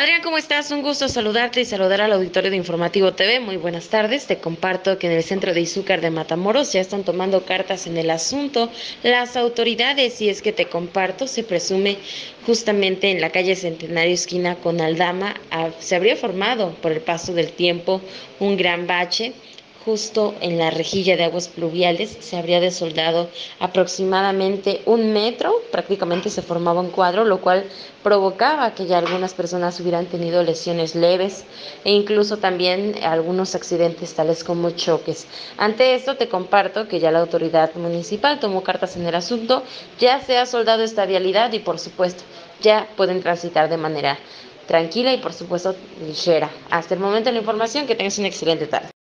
Adrián, ¿cómo estás? Un gusto saludarte y saludar al auditorio de Informativo TV. Muy buenas tardes. Te comparto que en el centro de Izúcar de Matamoros ya están tomando cartas en el asunto. Las autoridades, y es que te comparto, se presume justamente en la calle Centenario esquina con Aldama, ah, se habría formado por el paso del tiempo un gran bache justo en la rejilla de aguas pluviales se habría desoldado aproximadamente un metro, prácticamente se formaba un cuadro, lo cual provocaba que ya algunas personas hubieran tenido lesiones leves e incluso también algunos accidentes tales como choques. Ante esto te comparto que ya la autoridad municipal tomó cartas en el asunto, ya se ha soldado esta vialidad y por supuesto ya pueden transitar de manera tranquila y por supuesto ligera. Hasta el momento la información, que tengas una excelente tarde.